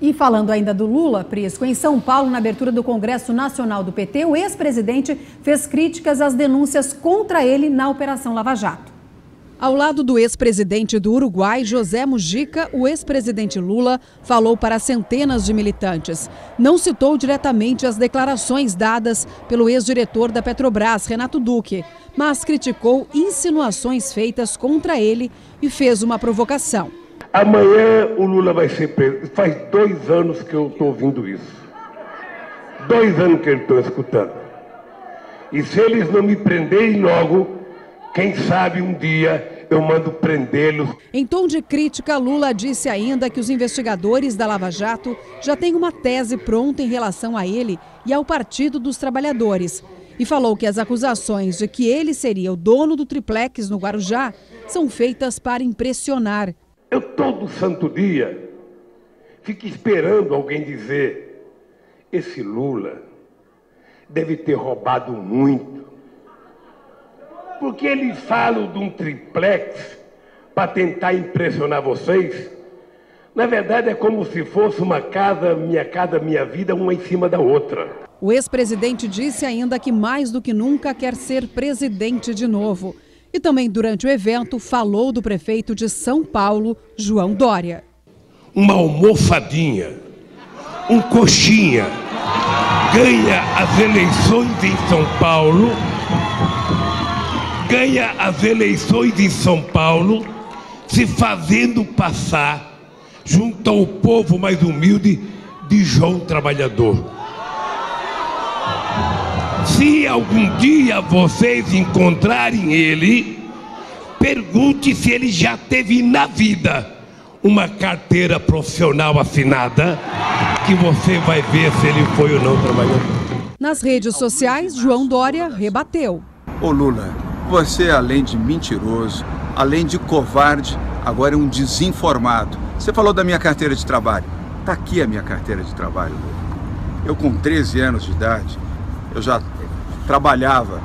E falando ainda do Lula, Prisco, em São Paulo, na abertura do Congresso Nacional do PT, o ex-presidente fez críticas às denúncias contra ele na Operação Lava Jato. Ao lado do ex-presidente do Uruguai, José Mujica, o ex-presidente Lula falou para centenas de militantes. Não citou diretamente as declarações dadas pelo ex-diretor da Petrobras, Renato Duque, mas criticou insinuações feitas contra ele e fez uma provocação. Amanhã o Lula vai ser preso. Faz dois anos que eu estou ouvindo isso. Dois anos que eu estou escutando. E se eles não me prenderem logo, quem sabe um dia eu mando prendê-los. Em tom de crítica, Lula disse ainda que os investigadores da Lava Jato já têm uma tese pronta em relação a ele e ao Partido dos Trabalhadores. E falou que as acusações de que ele seria o dono do triplex no Guarujá são feitas para impressionar. Eu todo santo dia fico esperando alguém dizer: esse Lula deve ter roubado muito porque eles falam de um triplex para tentar impressionar vocês. Na verdade, é como se fosse uma casa, minha casa, minha vida, uma em cima da outra. O ex-presidente disse ainda que mais do que nunca quer ser presidente de novo. E também durante o evento falou do prefeito de São Paulo, João Dória. Uma almofadinha, um coxinha, ganha as eleições em São Paulo ganha as eleições em São Paulo, se fazendo passar junto ao povo mais humilde de João Trabalhador. Algum dia vocês encontrarem ele, pergunte se ele já teve na vida uma carteira profissional assinada, que você vai ver se ele foi ou não trabalhador. Nas redes sociais, João Dória rebateu. Ô Lula, você, além de mentiroso, além de covarde, agora é um desinformado. Você falou da minha carteira de trabalho. Está aqui a minha carteira de trabalho. Eu, com 13 anos de idade, eu já trabalhava,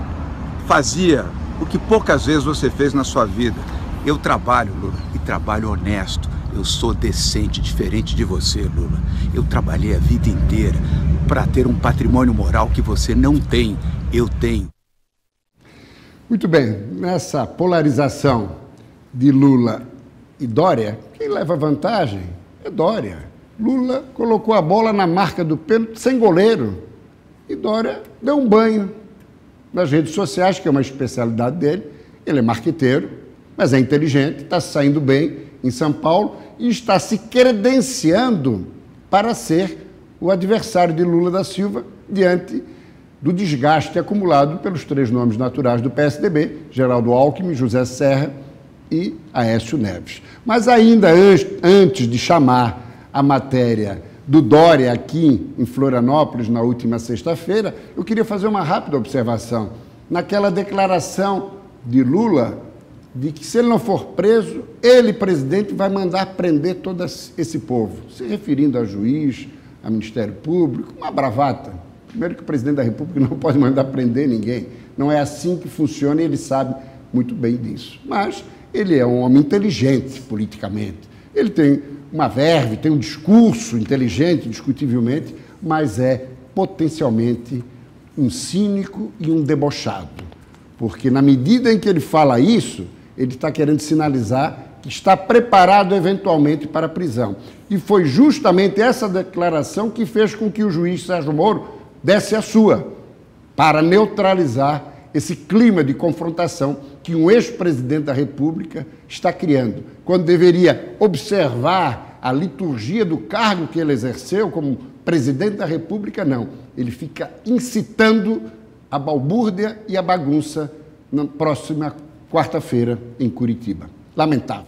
fazia o que poucas vezes você fez na sua vida. Eu trabalho, Lula, e trabalho honesto. Eu sou decente, diferente de você, Lula. Eu trabalhei a vida inteira para ter um patrimônio moral que você não tem. Eu tenho. Muito bem, nessa polarização de Lula e Dória, quem leva vantagem é Dória. Lula colocou a bola na marca do pênalti sem goleiro e Dória deu um banho nas redes sociais, que é uma especialidade dele. Ele é marqueteiro, mas é inteligente, está saindo bem em São Paulo e está se credenciando para ser o adversário de Lula da Silva diante do desgaste acumulado pelos três nomes naturais do PSDB, Geraldo Alckmin, José Serra e Aécio Neves. Mas ainda antes de chamar a matéria do Dória aqui em Florianópolis na última sexta-feira, eu queria fazer uma rápida observação. Naquela declaração de Lula de que se ele não for preso, ele, presidente, vai mandar prender todo esse povo, se referindo a juiz, a Ministério Público, uma bravata. Primeiro que o presidente da República não pode mandar prender ninguém. Não é assim que funciona e ele sabe muito bem disso. Mas ele é um homem inteligente politicamente. Ele tem uma verve, tem um discurso inteligente, discutivelmente, mas é potencialmente um cínico e um debochado. Porque na medida em que ele fala isso, ele está querendo sinalizar que está preparado eventualmente para a prisão. E foi justamente essa declaração que fez com que o juiz Sérgio Moro desse a sua, para neutralizar esse clima de confrontação que um ex-presidente da República está criando, quando deveria observar a liturgia do cargo que ele exerceu como presidente da República, não. Ele fica incitando a balbúrdia e a bagunça na próxima quarta-feira em Curitiba. Lamentável.